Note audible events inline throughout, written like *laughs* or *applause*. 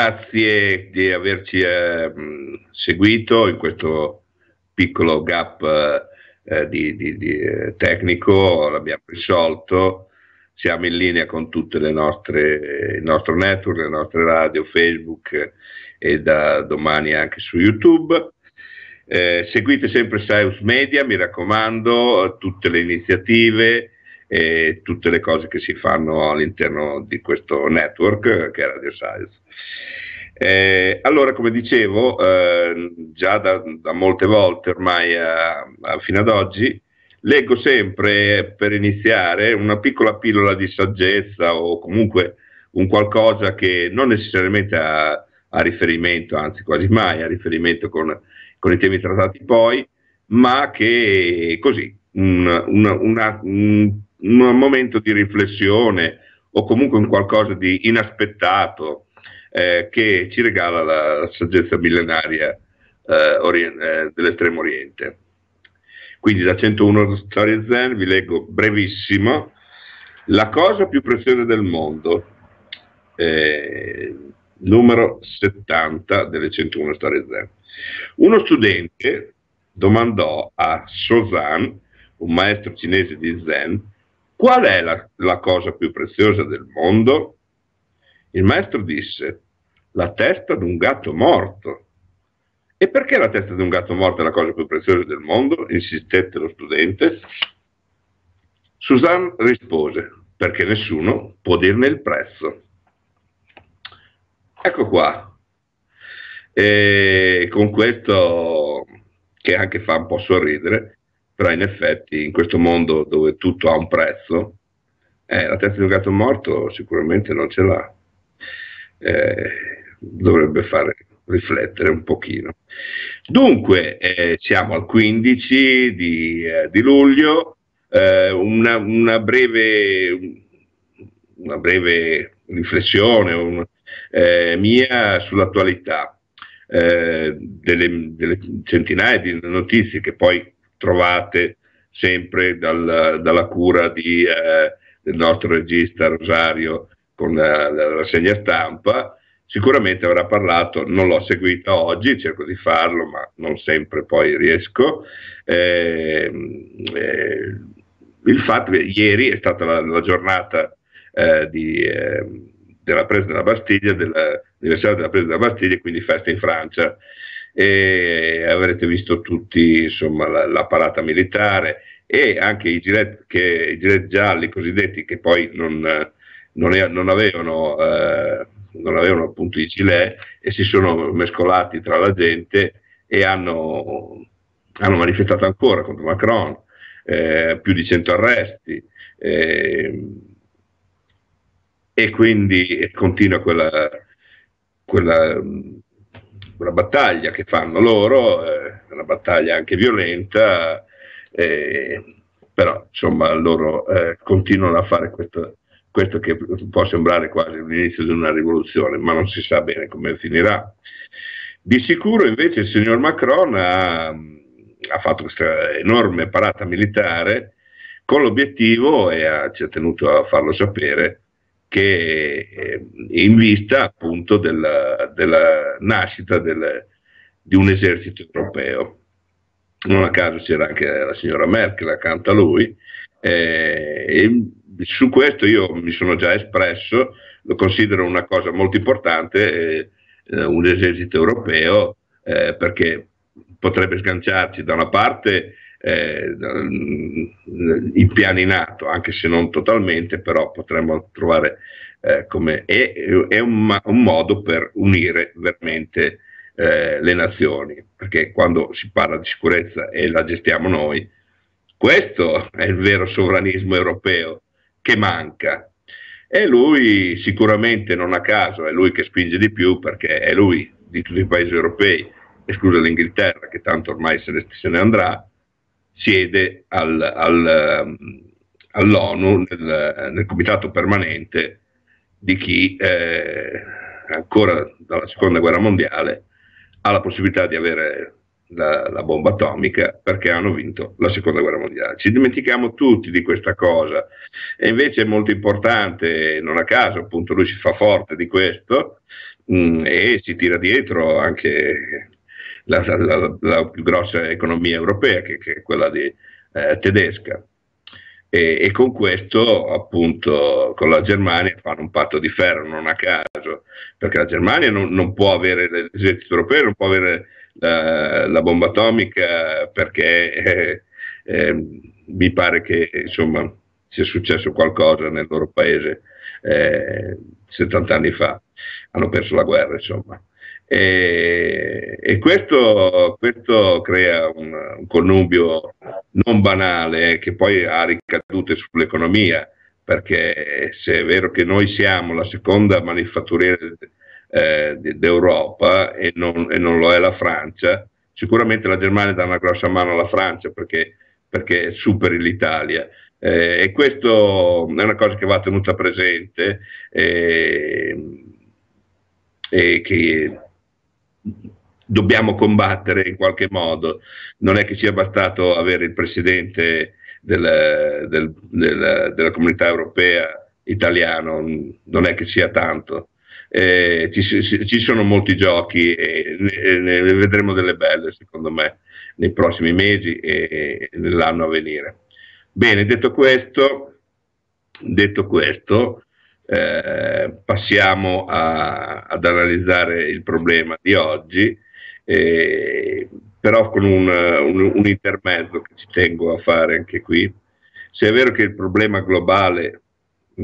grazie di averci eh, seguito in questo piccolo gap eh, di, di, di, eh, tecnico, l'abbiamo risolto, siamo in linea con tutte le nostre, il nostro network, le nostre radio, Facebook e da domani anche su YouTube. Eh, seguite sempre Science Media, mi raccomando, tutte le iniziative e tutte le cose che si fanno all'interno di questo network che è Radio Science. Eh, allora, come dicevo, eh, già da, da, molte volte ormai a, a, fino ad oggi, leggo sempre per iniziare una piccola pillola di saggezza o comunque un qualcosa che non necessariamente ha, ha riferimento, anzi quasi mai ha riferimento con, con, i temi trattati poi, ma che così, un, una, una, un un momento di riflessione o comunque un qualcosa di inaspettato eh, che ci regala la saggezza millenaria eh, orient- eh, dell'estremo oriente. Quindi da 101 storie zen vi leggo brevissimo la cosa più preziosa del mondo, eh, numero 70 delle 101 storie zen. Uno studente domandò a Sozan, un maestro cinese di zen, Qual è la, la cosa più preziosa del mondo? Il maestro disse, la testa di un gatto morto. E perché la testa di un gatto morto è la cosa più preziosa del mondo? insistette lo studente. Susan rispose, perché nessuno può dirne il prezzo. Ecco qua. E con questo, che anche fa un po' sorridere, però in effetti in questo mondo dove tutto ha un prezzo, eh, la testa di un gatto morto sicuramente non ce l'ha. Eh, dovrebbe fare riflettere un pochino. Dunque, eh, siamo al 15 di, eh, di luglio, eh, una, una, breve, una, breve, riflessione un, eh, mia sull'attualità. Delle, delle centinaia di notizie che poi trovate sempre dal, dalla cura di, eh, del nostro regista Rosario con la, la rassegna stampa, sicuramente avrà parlato, non l'ho seguita oggi, cerco di farlo, ma non sempre poi riesco. Eh, eh, il fatto che ieri è stata la, la giornata eh, di, ehm, della presa della Bastiglia, dell'anniversario della presa della Bastiglia, quindi festa in Francia e avrete visto tutti insomma, la, la, parata militare e anche i gilet, che, i gilet gialli cosiddetti che poi non, non, è, non avevano, eh, non avevano appunto i gilet e si sono mescolati tra la gente e hanno, hanno manifestato ancora contro Macron, eh, più di 100 arresti. Eh, e quindi continua quella, quella una battaglia che fanno loro, eh, una battaglia anche violenta, eh, però insomma loro eh, continuano a fare questo, questo che può sembrare quasi l'inizio di una rivoluzione, ma non si sa bene come finirà. Di sicuro invece il signor Macron ha, ha fatto questa enorme parata militare con l'obiettivo, e ha, ci ha tenuto a farlo sapere, che eh, in vista appunto della, della nascita del, di un esercito europeo. Non a caso c'era anche la signora Merkel accanto a lui eh, e su questo io mi sono già espresso, lo considero una cosa molto importante, eh, un esercito europeo, eh, perché potrebbe sganciarci da una parte eh, atto, anche se non totalmente, però potremmo trovare eh, come è, è un, un, modo per unire veramente eh, le nazioni, perché quando si parla di sicurezza e la gestiamo noi, questo è il vero sovranismo europeo che manca. E lui sicuramente non a caso, è lui che spinge di più perché è lui di tutti i paesi europei, esclusa l'Inghilterra che tanto ormai se ne andrà, siede al, al, um, all'ONU, nel, nel, comitato permanente di chi eh, ancora dalla seconda guerra mondiale ha la possibilità di avere la, la, bomba atomica perché hanno vinto la seconda guerra mondiale. Ci dimentichiamo tutti di questa cosa e invece è molto importante, non a caso appunto lui si fa forte di questo, mh, e si tira dietro anche la, la, la, più grossa economia europea, che, che è quella di, eh, tedesca. E, e, con questo, appunto, con la Germania fanno un patto di ferro, non a caso, perché la Germania non, non può avere, l'esercito europeo non può avere la, la bomba atomica perché eh, eh, mi pare che insomma sia successo qualcosa nel loro paese eh, 70 anni fa, hanno perso la guerra insomma. E, e questo, questo, crea un, un, connubio non banale che poi ha ricadute sull'economia, perché se è vero che noi siamo la seconda manifatturiera eh, d'Europa e non, e non, lo è la Francia, sicuramente la Germania dà una grossa mano alla Francia perché, perché superi l'Italia. Eh, e questo è una cosa che va tenuta presente eh, e che dobbiamo combattere in qualche modo. Non è che sia bastato avere il presidente del, del, del, della comunità europea italiano, non è che sia tanto. Eh, ci, ci, sono molti giochi e ne, ne, vedremo delle belle secondo me nei prossimi mesi e, e nell'anno a venire. Bene, detto questo, detto questo eh, passiamo a, ad analizzare il problema di oggi, eh, però con un, un, un intermezzo che ci tengo a fare anche qui. Se è vero che il problema globale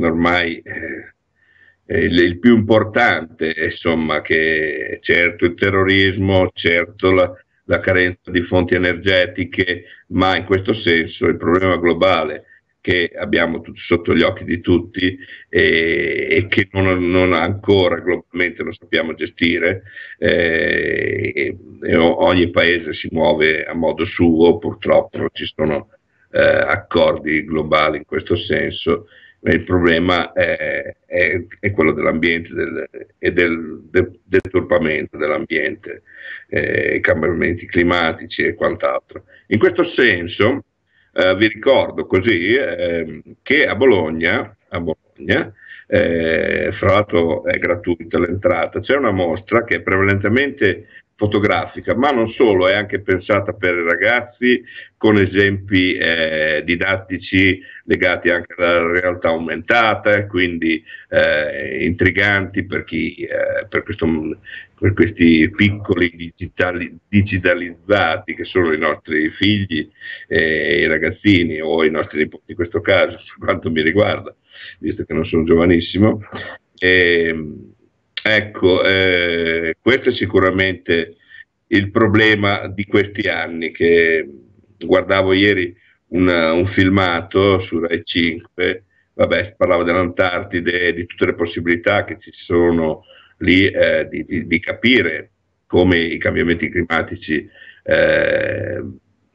ormai eh, il, il, più importante, insomma, che certo il terrorismo, certo la, la, carenza di fonti energetiche, ma in questo senso il problema globale che abbiamo sotto gli occhi di tutti e, e che non, non, ancora globalmente lo sappiamo gestire eh, e, e ogni paese si muove a modo suo, purtroppo ci sono eh, accordi globali in questo senso il problema è, è, è quello dell'ambiente del, e del, del deturpamento dell'ambiente, eh, cambiamenti climatici e quant'altro. In questo senso eh, vi ricordo così eh, che a Bologna, a Bologna eh, fra l'altro è gratuita l'entrata, c'è una mostra che è prevalentemente fotografica, ma non solo, è anche pensata per ragazzi con esempi eh, didattici legati anche alla realtà aumentata, quindi eh, intriganti per, chi, eh, per, questo, per, questi piccoli digitali, digitalizzati che sono i nostri figli, eh, i ragazzini o i nostri nipoti in questo caso, per quanto mi riguarda, visto che non sono giovanissimo. E, ehm, Ecco, eh, questo è sicuramente il problema di questi anni, che guardavo ieri una, un filmato su Rai 5, vabbè, parlava dell'Antartide e di tutte le possibilità che ci sono lì eh, di, di, di, capire come i cambiamenti climatici eh,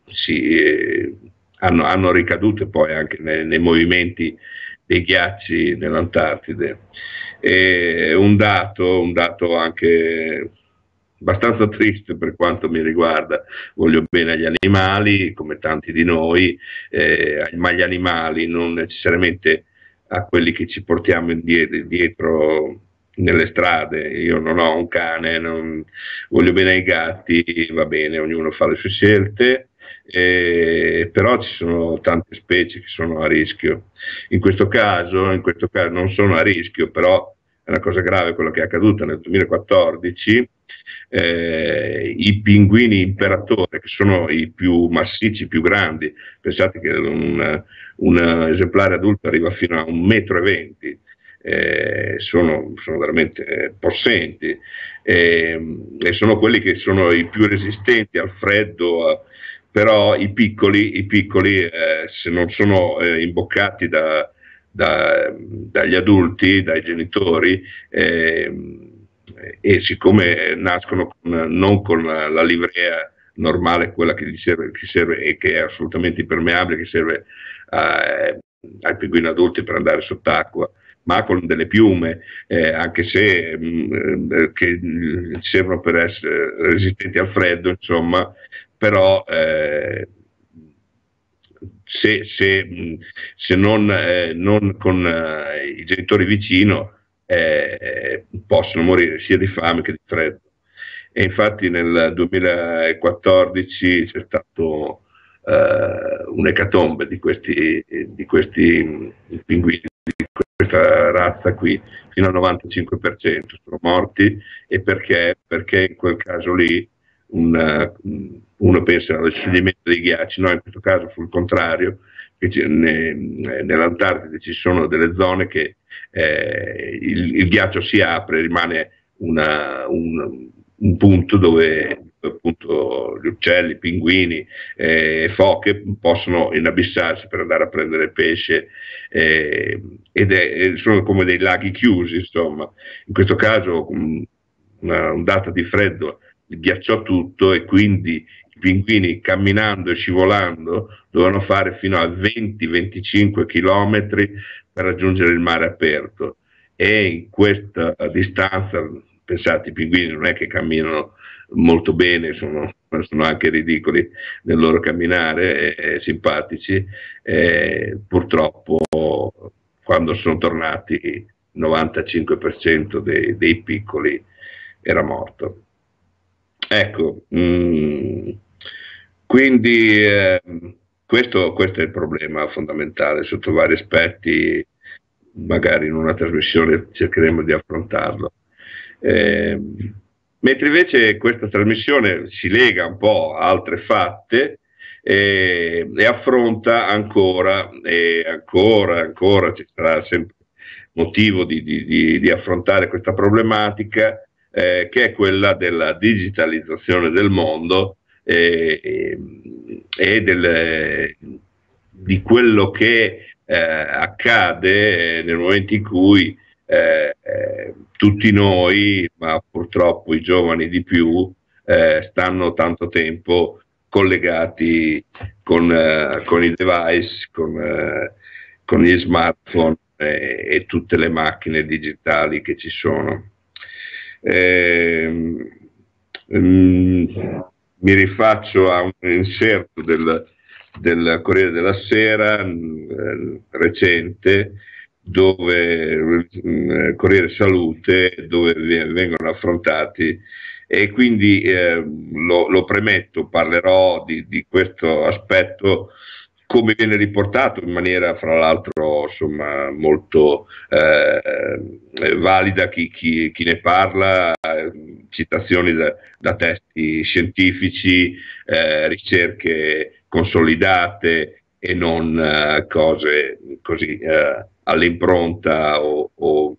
si, eh, hanno, hanno, ricadute poi anche nei, nei movimenti dei ghiacci nell'Antartide. E un dato, un dato anche abbastanza triste per quanto mi riguarda, voglio bene agli animali come tanti di noi, eh, ma agli animali non necessariamente a quelli che ci portiamo indietro, dietro nelle strade, io non ho un cane, non, voglio bene ai gatti, va bene, ognuno fa le sue scelte, eh, però ci sono tante specie che sono a rischio. In questo caso, in questo caso non sono a rischio, però è una cosa grave quello che è accaduto nel 2014. Eh, I pinguini imperatore, che sono i più massicci, più grandi, pensate che un, un esemplare adulto arriva fino a 1,20 m, eh, sono, sono, veramente possenti eh, e sono quelli che sono i più resistenti al freddo, a, però i piccoli, i piccoli eh, se non sono eh, imboccati da, da, dagli adulti, dai genitori, eh, e siccome nascono con, non con la, la, livrea normale, quella che gli serve, che serve, e che è assolutamente impermeabile, che serve a, ai pinguini adulti per andare sott'acqua, ma con delle piume, eh, anche se mh, mm, eh, che servono per essere resistenti al freddo, insomma, però eh, se, se, se non, eh, non, con eh, i genitori vicino eh, possono morire sia di fame che di freddo. E infatti nel 2014 c'è stato eh, un'ecatombe di questi, di questi pinguini, questa razza qui, fino al 95% sono morti e perché? Perché in quel caso lì una, uno pensa allo scioglimento dei ghiacci, no, in questo caso fu il contrario, nell'Antartide ci sono delle zone che eh, il, il, ghiaccio si apre, rimane una, un, un, punto dove appunto gli uccelli, i pinguini e eh, foche possono inabissarsi per andare a prendere pesce eh, ed è, sono come dei laghi chiusi, insomma. In questo caso una ondata di freddo ghiacciò tutto e quindi i pinguini camminando e scivolando dovevano fare fino a 20-25 km per raggiungere il mare aperto e in questa distanza, pensate, i pinguini non è che camminano molto bene, sono, sono anche ridicoli nel loro camminare, e, e simpatici, e purtroppo quando sono tornati il 95% dei, dei piccoli era morto. Ecco, mh, mm, quindi eh, questo, questo, è il problema fondamentale sotto vari aspetti, magari in una trasmissione cercheremo di affrontarlo. Eh, mentre invece questa trasmissione si lega un po' a altre fatte eh, e affronta ancora e ancora, ancora ci sarà sempre motivo di, di, di, di affrontare questa problematica eh, che è quella della digitalizzazione del mondo eh, e del, di quello che eh, accade nel momento in cui eh, eh, tutti noi, ma purtroppo i giovani di più, eh, stanno tanto tempo collegati con, con i device, con, con gli smartphone e tutte le macchine digitali che ci sono. Eh, mm, mi rifaccio a un inserto del, del Corriere della Sera eh, recente dove eh, Corriere Salute dove vengono affrontati. E quindi eh, lo, lo, premetto, parlerò di, di questo aspetto come viene riportato in maniera fra l'altro insomma, molto eh, valida chi, chi, chi, ne parla, citazioni da, da testi scientifici, eh, ricerche consolidate e non eh, cose così eh, all'impronta o, o,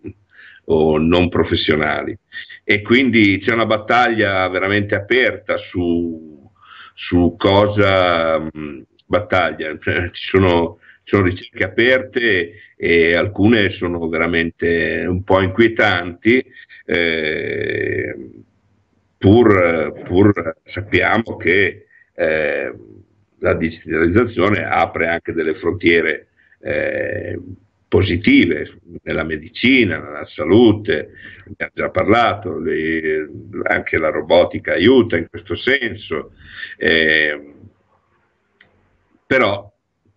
o, non professionali. E quindi c'è una battaglia veramente aperta su, su cosa... Mh, battaglia, *laughs* cioè, ci sono, sono ricerche aperte e alcune sono veramente un po' inquietanti, eh, pur, pur, sappiamo che eh, la digitalizzazione apre anche delle frontiere eh, positive nella medicina, nella salute, abbiamo già parlato, le, anche la robotica aiuta in questo senso. Eh, però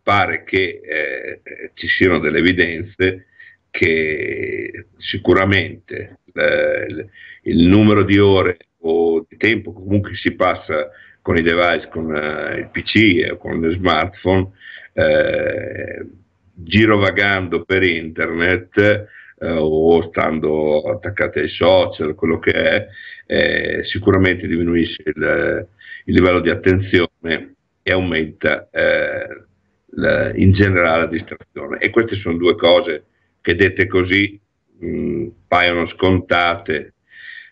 pare che eh, ci siano delle evidenze che sicuramente eh, il numero di ore o di tempo comunque si passa con i device, con eh, il PC o con lo smartphone, eh, girovagando per internet eh, o stando attaccati ai social, quello che è, eh, sicuramente diminuisce il, il livello di attenzione e aumenta eh, la, in generale la distrazione. E queste sono due cose che dette così mh, paiono scontate,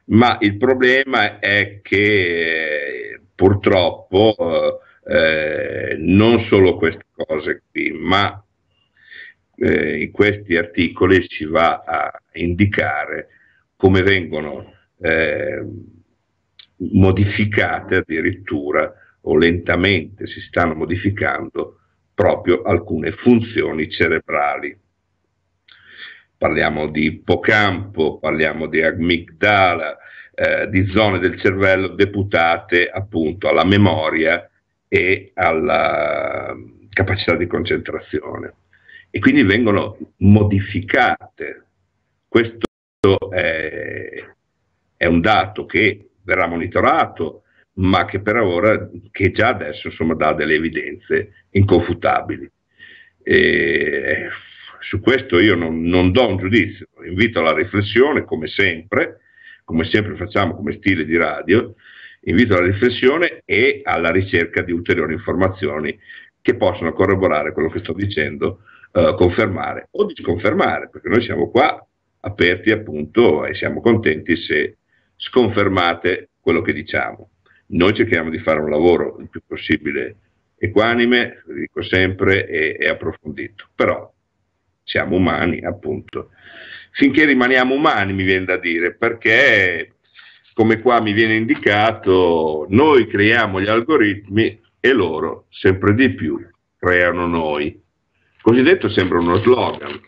ma il problema è che purtroppo eh, non solo queste cose qui, ma eh, in questi articoli si va a indicare come vengono eh, modificate addirittura o lentamente si stanno modificando proprio alcune funzioni cerebrali. Parliamo di ippocampo, parliamo di amigdala, eh, di zone del cervello deputate appunto alla memoria e alla capacità di concentrazione. E quindi vengono modificate. Questo questo è, è un dato che verrà monitorato, ma che per ora, che già adesso insomma, dà delle evidenze inconfutabili. E su questo io non, non, do un giudizio, invito alla riflessione come sempre, come sempre facciamo come stile di radio, invito alla riflessione e alla ricerca di ulteriori informazioni che possono corroborare quello che sto dicendo, eh, confermare o disconfermare, perché noi siamo qua aperti appunto e siamo contenti se sconfermate quello che diciamo. Noi cerchiamo di fare un lavoro il più possibile equanime, lo dico sempre, e, e approfondito, però siamo umani appunto. Finché rimaniamo umani mi viene da dire, perché come qua mi viene indicato, noi creiamo gli algoritmi e loro sempre di più creano noi. Cosiddetto sembra uno slogan,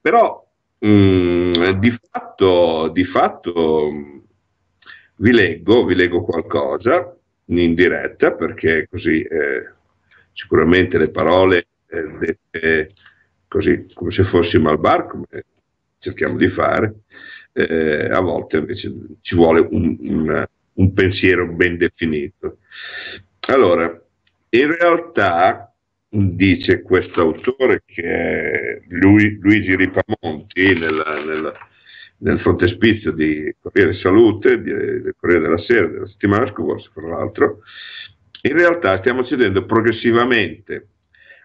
però mh, mm, di fatto, di fatto vi leggo, vi leggo qualcosa in diretta perché così eh, sicuramente le parole eh, dette così come se fossimo al bar, come cerchiamo di fare, eh, a volte invece ci vuole un, un, un pensiero ben definito. Allora, in realtà dice questo autore che è Luigi Ripamonti nella, nella nel frontespizio di Corriere Salute, di, del Corriere della Sera della settimana scorsa, tra l'altro, in realtà stiamo accedendo progressivamente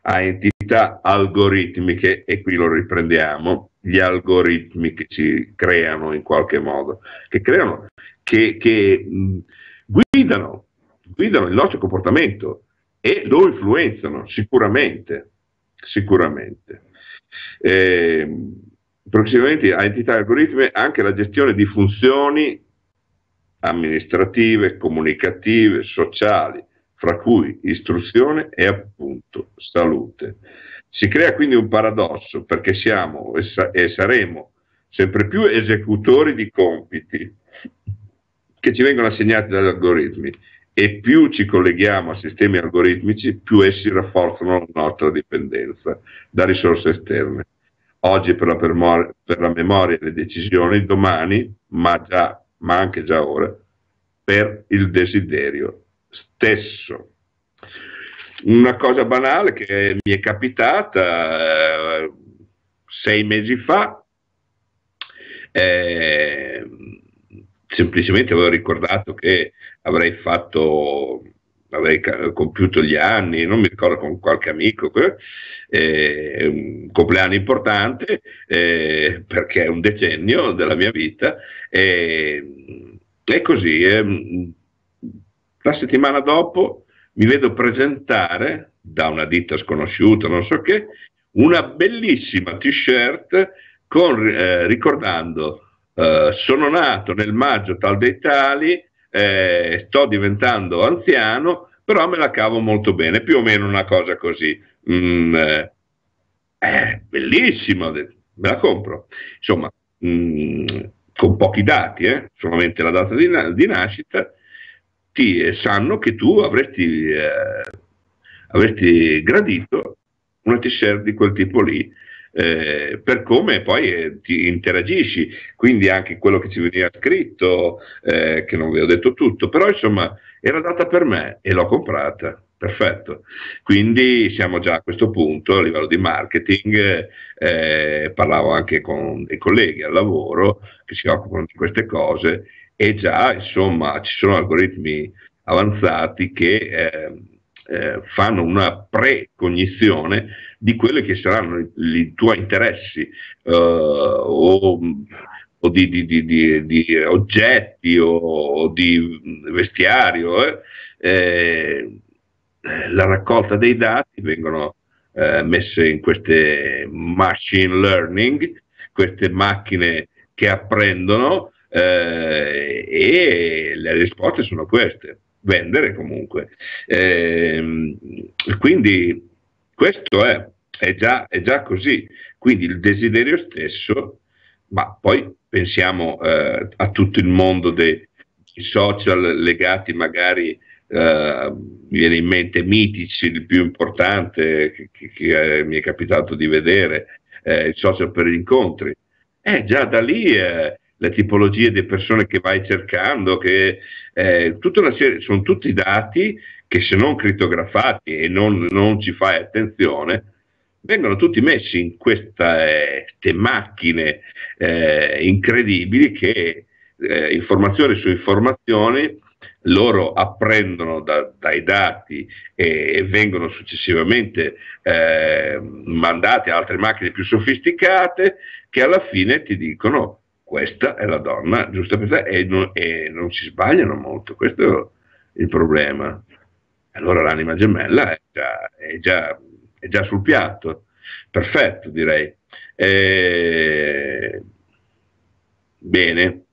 a entità algoritmiche, e qui lo riprendiamo, gli algoritmi che ci creano in qualche modo, che creano, che, che mh, guidano, guidano il nostro comportamento e lo influenzano sicuramente, sicuramente. Eh, prossimamente a entità algoritmiche anche la gestione di funzioni amministrative, comunicative, sociali, fra cui istruzione e appunto salute. Si crea quindi un paradosso perché siamo e, e saremo sempre più esecutori di compiti che ci vengono assegnati dagli algoritmi e più ci colleghiamo a sistemi algoritmici, più essi rafforzano la nostra dipendenza da risorse esterne oggi per la, per la memoria e le decisioni, domani, ma, già, ma anche già ora, per il desiderio stesso. Una cosa banale che mi è capitata eh, sei mesi fa, eh, semplicemente avevo ricordato che avrei fatto avrei compiuto gli anni, non mi ricordo con qualche amico, eh, un compleanno importante eh, perché è un decennio della mia vita e, e così. Eh, la settimana dopo mi vedo presentare da una ditta sconosciuta, non so che, una bellissima t-shirt con, eh, ricordando Uh, sono nato nel maggio tal dei tali, eh, sto diventando anziano, però me la cavo molto bene, più o meno una cosa così. Mm, eh, eh, bellissimo, me la compro. Insomma, mm, con pochi dati, eh, solamente la data di, na- di nascita, ti eh, sanno che tu avresti, eh, avresti gradito una t-shirt di quel tipo lì eh, per come poi eh, ti interagisci, quindi anche quello che ci veniva scritto, eh, che non vi ho detto tutto, però insomma era data per me e l'ho comprata. Perfetto, quindi siamo già a questo punto a livello di marketing, eh, parlavo anche con dei colleghi al lavoro che si occupano di queste cose e già insomma ci sono algoritmi avanzati che eh, eh, fanno una precognizione di quelli che saranno i, i tuoi interessi eh, o, o di, di, di, di, oggetti o, di vestiario. Eh. Eh, la raccolta dei dati vengono eh, messe in queste machine learning, queste macchine che apprendono eh, e le risposte sono queste vendere comunque. Eh, quindi questo è, è, già, è, già, così, quindi il desiderio stesso, ma poi pensiamo eh, a tutto il mondo dei social legati magari, eh, mi viene in mente mitici, il più importante che, che, che mi è capitato di vedere, eh, il social per gli incontri. Eh, già da lì eh, le tipologie di persone che vai cercando, che, eh, serie, sono tutti dati che se non crittografati e non, non ci fai attenzione, vengono tutti messi in queste eh, macchine eh, incredibili che eh, informazioni su informazioni loro apprendono da, dai dati e, e, vengono successivamente eh, mandate a altre macchine più sofisticate che alla fine ti dicono questa è la donna giusta per te e non, e non si sbagliano molto, questo è il problema. Allora l'anima gemella è già, è già, è già sul piatto, perfetto direi. Eh, bene,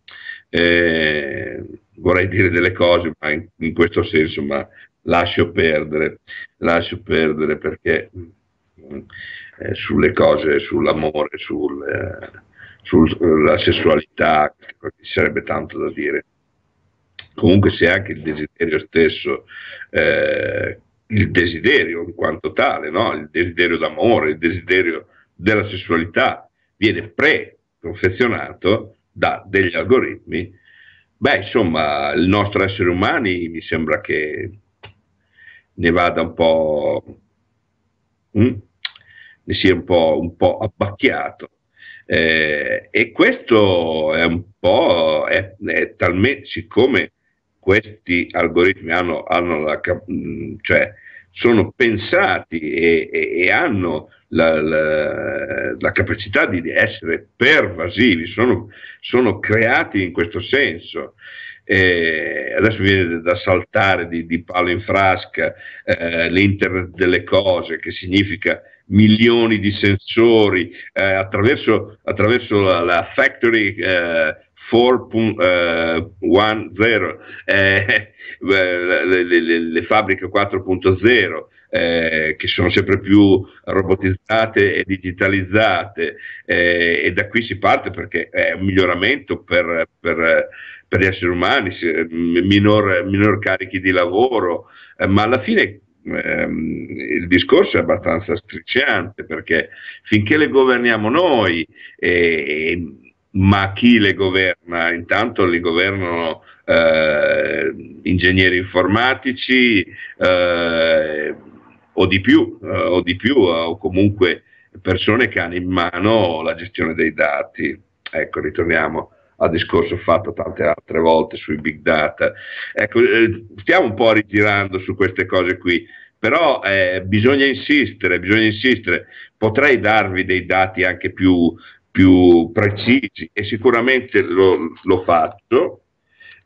eh, vorrei dire delle cose ma in, in, questo senso, ma lascio perdere, lascio perdere perché eh, sulle cose, sull'amore, sul, eh, sulla sessualità, ci sarebbe tanto da dire. Comunque se anche il desiderio stesso, eh, il desiderio in quanto tale, no? il desiderio d'amore, il desiderio della sessualità viene pre-confezionato da degli algoritmi, beh insomma il nostro essere umani mi sembra che ne vada un po', hm? ne sia un po', un po abbacchiato eh, e questo è un po', è, è talmente, siccome questi algoritmi hanno, hanno la, mm, cioè, sono pensati e, e, e hanno la, la, la, capacità di essere pervasivi, sono, sono creati in questo senso. Eh, adesso viene da saltare di, di palo in frasca eh, l'internet delle cose, che significa milioni di sensori eh, attraverso, attraverso la, la Factory eh, 4.10, eh, eh *laughs* le, fabbriche 4.0 eh, che sono sempre più robotizzate e digitalizzate. Eh, e da qui si parte perché è un miglioramento per, per, per gli esseri umani, minor, minor carichi di lavoro, eh, ma alla fine ehm, il discorso è abbastanza strisciante perché finché le governiamo noi, eh, ma chi le governa? Intanto li governano eh, ingegneri informatici eh, o di più, eh, o di più, o comunque persone che hanno in mano la gestione dei dati. Ecco, ritorniamo al discorso fatto tante altre volte sui big data. Ecco, eh, stiamo un po' ritirando su queste cose qui, però eh, bisogna insistere, bisogna insistere. Potrei darvi dei dati anche più, più precisi e sicuramente lo, lo faccio,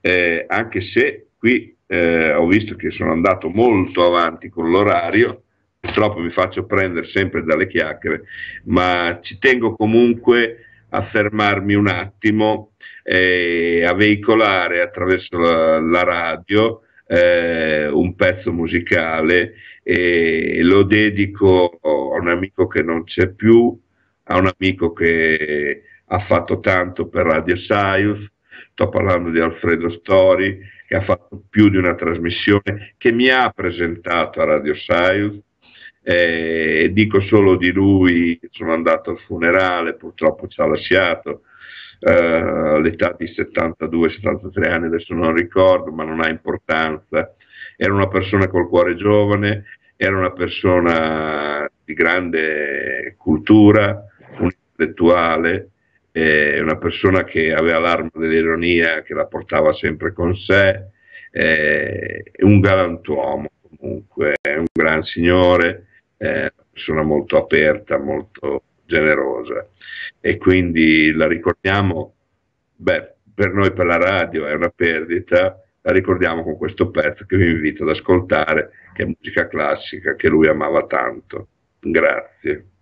eh, anche se qui eh, ho visto che sono andato molto avanti con l'orario, purtroppo mi faccio prendere sempre dalle chiacchiere, ma ci tengo comunque a fermarmi un attimo eh, a veicolare attraverso la, la radio eh, un pezzo musicale e lo dedico a un amico che non c'è più, a un amico che ha fatto tanto per Radio Saius, sto parlando di Alfredo Stori, che ha fatto più di una trasmissione, che mi ha presentato a Radio Saius, eh, dico solo di lui, sono andato al funerale, purtroppo ci ha lasciato, eh, all'età di 72-73 anni, adesso non ricordo, ma non ha importanza. Era una persona col cuore giovane, era una persona di grande cultura, intellettuale, eh, una persona che aveva l'arma dell'ironia, che la portava sempre con sé, eh, un galantuomo comunque, un gran signore, una persona molto aperta, molto generosa e quindi la ricordiamo, beh, per noi per la radio è una perdita, la ricordiamo con questo pezzo che vi invito ad ascoltare, che è musica classica che lui amava tanto. Grazie.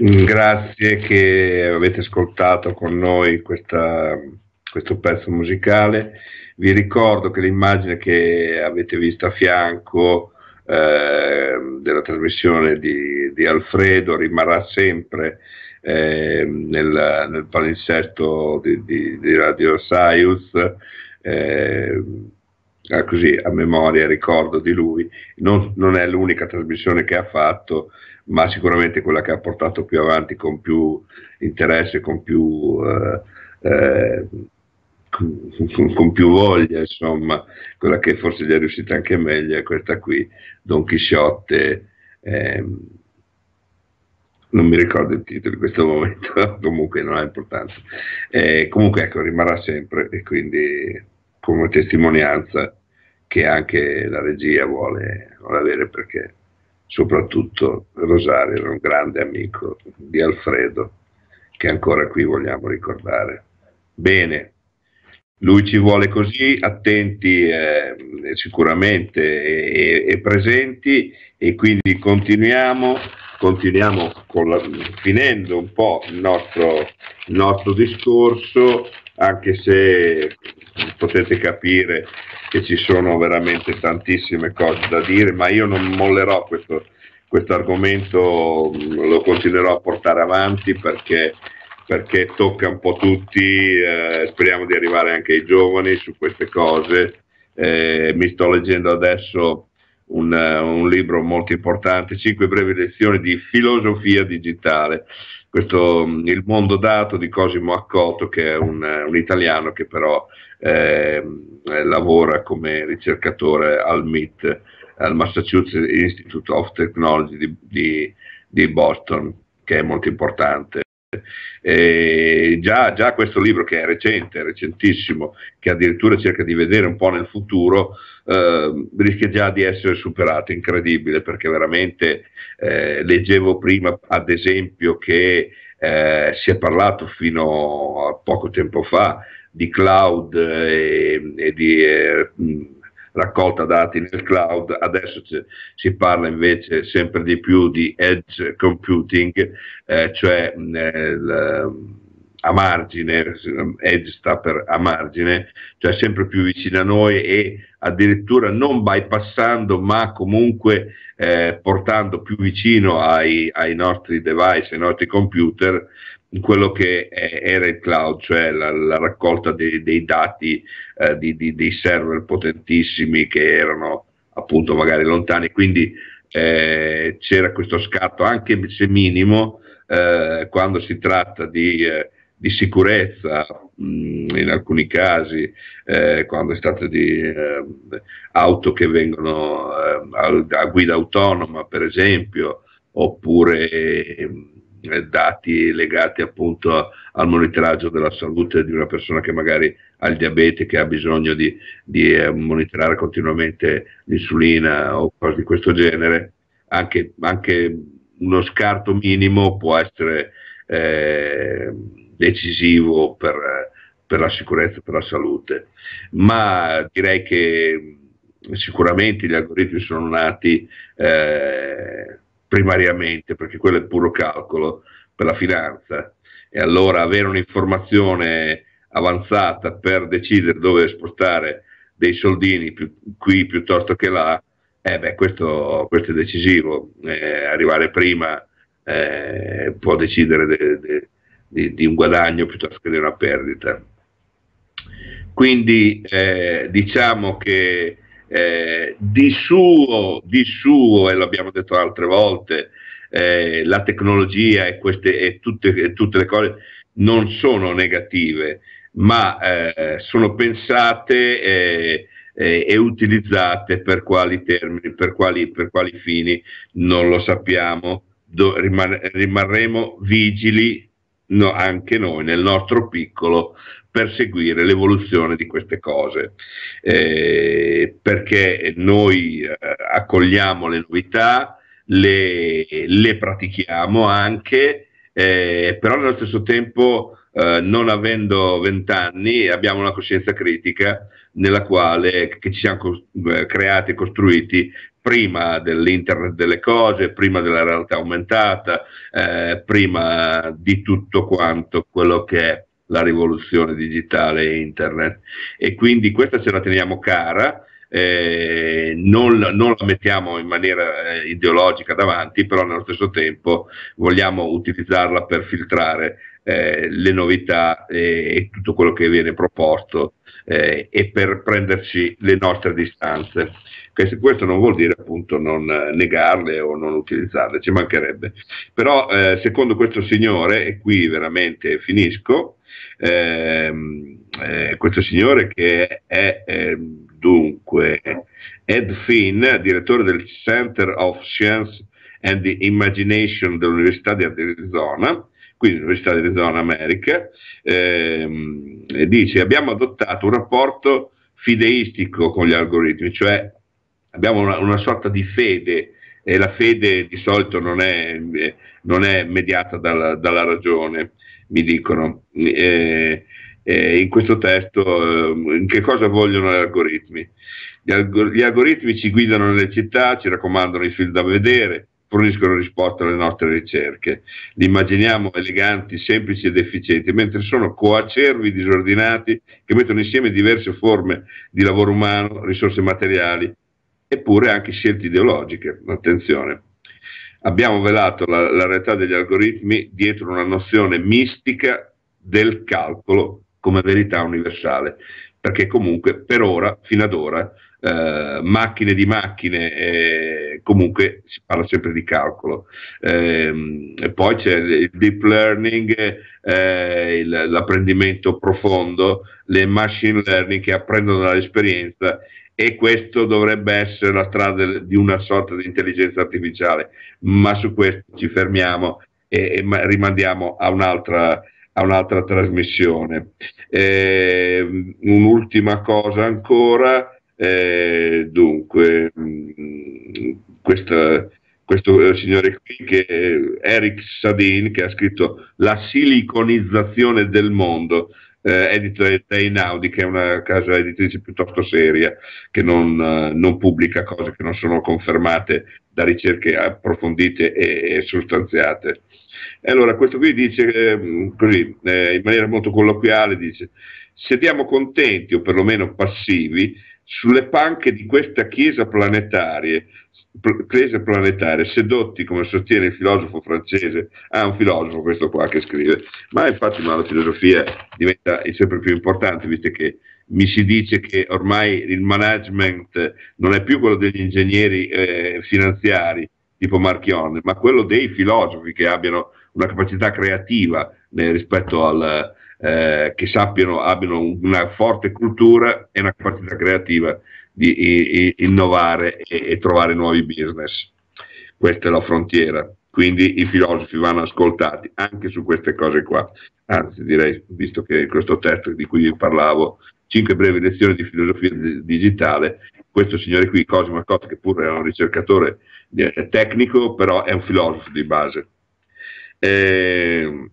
Grazie che avete ascoltato con noi questa, questo pezzo musicale. Vi ricordo che l'immagine che avete visto a fianco eh, della trasmissione di, di, Alfredo rimarrà sempre eh, nel, nel, palinsesto di, di, di Radio Saius, eh, così a memoria ricordo di lui. Non, non, è l'unica trasmissione che ha fatto, ma sicuramente quella che ha portato più avanti con più interesse, con più eh, eh, con, con, più voglia, insomma, quella che forse gli è riuscita anche meglio è questa qui, Don Chisciotte, ehm, non mi ricordo il titolo in questo momento, *laughs* comunque non ha importanza. Eh, comunque ecco, rimarrà sempre e quindi come testimonianza che anche la regia vuole, vuole avere perché soprattutto Rosario era un grande amico di Alfredo che ancora qui vogliamo ricordare. Bene, lui ci vuole così, attenti eh, sicuramente e, e, presenti e quindi continuiamo, continuiamo la, finendo un po' il nostro, il nostro discorso, anche se potete capire che ci sono veramente tantissime cose da dire, ma io non mollerò questo, questo argomento, lo continuerò a portare avanti perché perché tocca un po' tutti, eh, speriamo di arrivare anche ai giovani su queste cose. Eh, mi sto leggendo adesso un, un, libro molto importante, 5 brevi lezioni di filosofia digitale. Questo, il mondo dato di Cosimo Accoto, che è un, un italiano che però eh, lavora come ricercatore al MIT, al Massachusetts Institute of Technology di, di, di Boston, che è molto importante. Eh, già, già, questo libro che è recente, recentissimo, che addirittura cerca di vedere un po' nel futuro, eh, rischia già di essere superato, incredibile, perché veramente eh, leggevo prima, ad esempio, che eh, si è parlato fino a poco tempo fa di cloud e, e di eh, raccolta dati nel cloud, adesso si parla invece sempre di più di edge computing, eh, cioè nel, a margine, edge sta per a margine, cioè sempre più vicino a noi e addirittura non bypassando ma comunque eh, portando più vicino ai, ai nostri device, ai nostri computer, in quello che era il cloud, cioè la, la raccolta dei, dei dati eh, di, di, dei server potentissimi che erano appunto magari lontani, quindi eh, c'era questo scatto anche se minimo eh, quando si tratta di, eh, di sicurezza mh, mm, in alcuni casi, eh, quando si tratta di eh, auto che vengono a, a guida autonoma per esempio, oppure eh, dati legati appunto al monitoraggio della salute di una persona che magari ha il diabete, che ha bisogno di, di eh, monitorare continuamente l'insulina o cose di questo genere, anche, anche uno scarto minimo può essere eh, decisivo per, per, la sicurezza, per la salute. Ma direi che sicuramente gli algoritmi sono nati eh, primariamente, perché quello è puro calcolo per la finanza, e allora avere un'informazione avanzata per decidere dove spostare dei soldini più, qui piuttosto che là, eh beh, questo, questo, è decisivo, eh, arrivare prima eh, può decidere de, de, de, di un guadagno piuttosto che di una perdita. Quindi eh, diciamo che eh, di, suo, di suo, e l'abbiamo detto altre volte, eh, la tecnologia e, queste, e, tutte, e, tutte, le cose non sono negative, ma eh, sono pensate eh, eh, e utilizzate per quali termini, per quali, per quali fini, non lo sappiamo. Do, rimane, rimarremo vigili no, anche noi nel nostro piccolo per seguire l'evoluzione di queste cose, eh, perché noi eh, accogliamo le novità, le, le pratichiamo anche, eh, però nello stesso tempo, eh, non avendo vent'anni, abbiamo una coscienza critica nella quale che ci siamo co- eh, creati e costruiti prima dell'internet delle cose, prima della realtà aumentata, eh, prima di tutto quanto quello che è la rivoluzione digitale e internet. E quindi questa ce la teniamo cara, eh, non, non, la mettiamo in maniera eh, ideologica davanti, però nello stesso tempo vogliamo utilizzarla per filtrare eh, le novità e tutto quello che viene proposto eh, e per prenderci le nostre distanze. Questo non vuol dire appunto non negarle o non utilizzarle, ci mancherebbe. Però eh, secondo questo signore, e qui veramente finisco, eh, questo signore che è eh, dunque Ed Finn, direttore del Center of Science and the Imagination dell'Università di Arizona, quindi l'Università di Arizona America, ehm, dice abbiamo adottato un rapporto fideistico con gli algoritmi, cioè abbiamo una, una sorta di fede e la fede di solito non è, non è mediata dalla, dalla, ragione, mi dicono. Eh, eh, in questo testo in che cosa vogliono gli algoritmi. Gli, algor- gli, algoritmi ci guidano nelle città, ci raccomandano i film da vedere, forniscono risposte alle nostre ricerche. Li immaginiamo eleganti, semplici ed efficienti, mentre sono coacervi disordinati che mettono insieme diverse forme di lavoro umano, risorse materiali, eppure anche scelte ideologiche. Attenzione. Abbiamo velato la, la realtà degli algoritmi dietro una nozione mistica del calcolo come verità universale, perché comunque per ora, fino ad ora, eh, macchine di macchine, eh, comunque si parla sempre di calcolo. Eh, poi c'è il deep learning, eh, il, l'apprendimento profondo, le machine learning che apprendono dall'esperienza e questo dovrebbe essere la strada di una sorta di intelligenza artificiale, ma su questo ci fermiamo e, e rimandiamo a un'altra a un'altra trasmissione. Eh, un'ultima cosa ancora, eh, dunque, mm, questa, questo signore qui, che è Eric Sadin, che ha scritto La siliconizzazione del mondo, eh, edito da Einaudi, che è una casa editrice piuttosto seria, che non, eh, non, pubblica cose che non sono confermate da ricerche approfondite e, e sostanziate. E allora questo qui dice eh, così, eh, in maniera molto colloquiale, dice, sediamo contenti o perlomeno passivi sulle panche di questa chiesa planetaria, chiesa planetaria, sedotti, come sostiene il filosofo francese, ah, un filosofo questo qua che scrive, ma infatti ma la filosofia diventa sempre più importante, visto che mi si dice che ormai il management non è più quello degli ingegneri eh, finanziari, tipo Marchionne, ma quello dei filosofi che abbiano una capacità creativa rispetto al, eh, che sappiano, abbiano una forte cultura e una capacità creativa di innovare e, trovare nuovi business. Questa è la frontiera, quindi i filosofi vanno ascoltati anche su queste cose qua. Anzi, direi, visto che questo testo di cui vi parlavo, 5 brevi lezioni di filosofia digitale, questo signore qui, Cosimo Accotta, che pure è un ricercatore eh, tecnico, però è un filosofo di base. E,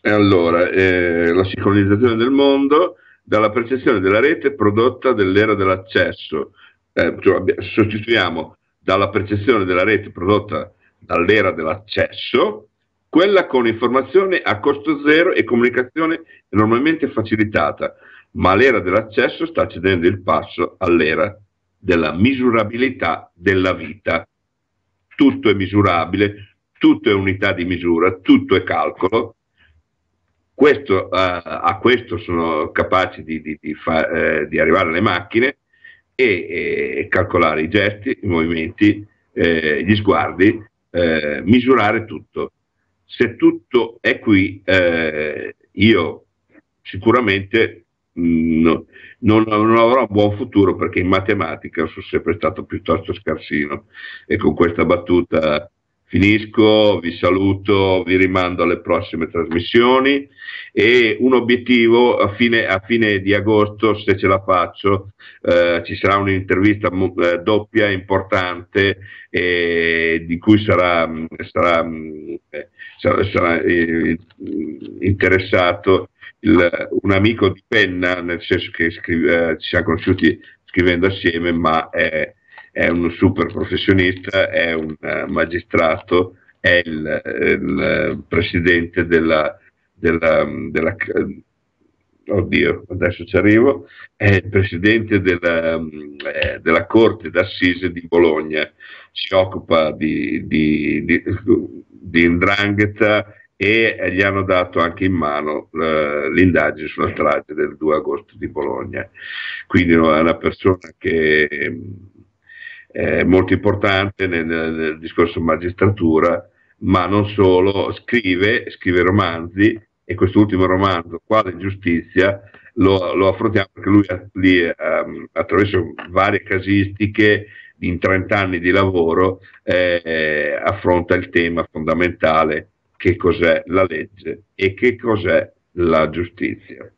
e allora, eh, la sincronizzazione del mondo dalla percezione della rete prodotta dell'era dell'accesso. Eh, cioè, sostituiamo dalla percezione della rete prodotta dall'era dell'accesso quella con informazione a costo zero e comunicazione enormemente facilitata, ma l'era dell'accesso sta cedendo il passo all'era della misurabilità della vita. Tutto è misurabile, tutto è unità di misura, tutto è calcolo. Questo, uh, a questo sono capaci di, di, di, fa, eh, di arrivare le macchine e, e, calcolare i gesti, i movimenti, eh, gli sguardi, eh, misurare tutto. Se tutto è qui, eh, io sicuramente no, non, non, avrò un buon futuro perché in matematica sono sempre stato piuttosto scarsino e con questa battuta finisco, vi saluto, vi rimando alle prossime trasmissioni e un obiettivo a fine, a fine di agosto, se ce la faccio, eh, ci sarà un'intervista eh, doppia importante eh, di cui sarà, sarà, eh, sarà, sarà eh, interessato il, un amico di penna, nel senso che scrive, eh, ci siamo conosciuti scrivendo assieme, ma è, è un super professionista, è un uh, magistrato, è il, il presidente della, della, della, oddio, adesso ci arrivo, è il presidente della, eh, della Corte d'Assise di Bologna, si occupa di, di, di, di indrangheta e gli hanno dato anche in mano l'indagine sulla strage del 2 agosto di Bologna. Quindi è una persona che è molto importante nel, nel discorso magistratura, ma non solo, scrive, scrive romanzi e quest'ultimo romanzo, Quale giustizia, lo, lo affrontiamo perché lui lì, um, attraverso varie casistiche in 30 anni di lavoro eh, affronta il tema fondamentale che cos'è la legge e che cos'è la giustizia.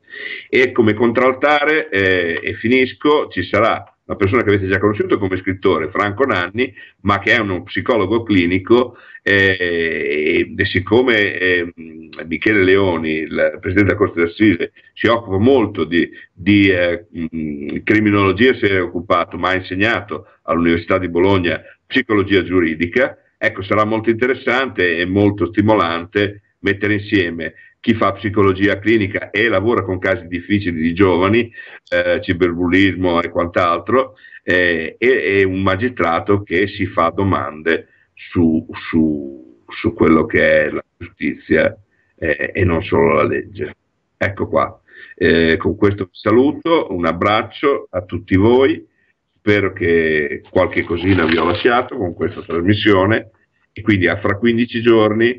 E come contraltare, eh, e finisco, ci sarà una persona che avete già conosciuto come scrittore, Franco Nanni, ma che è uno psicologo clinico eh, e siccome eh, Michele Leoni, il Presidente della Corte d'Assise, si occupa molto di, di eh, criminologia, si è occupato, ma ha insegnato all'Università di Bologna psicologia giuridica, Ecco, sarà molto interessante e molto stimolante mettere insieme chi fa psicologia clinica e lavora con casi difficili di giovani, eh, ciberbullismo e quant'altro, eh, e, e, un magistrato che si fa domande su, su, su quello che è la giustizia eh, e non solo la legge. Ecco qua. Eh, con questo saluto, un abbraccio a tutti voi spero che qualche cosina vi ho lasciato con questa trasmissione e quindi a fra 15 giorni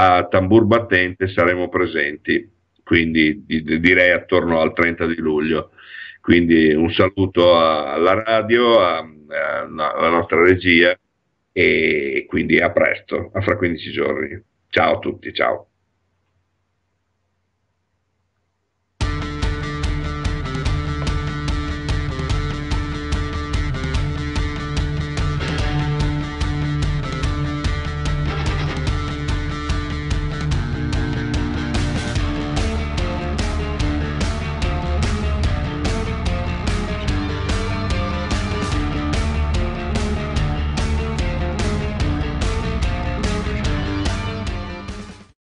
a tambur battente saremo presenti, quindi direi attorno al 30 di luglio. Quindi un saluto alla radio, alla nostra regia e quindi a presto, a fra 15 giorni. Ciao a tutti, ciao.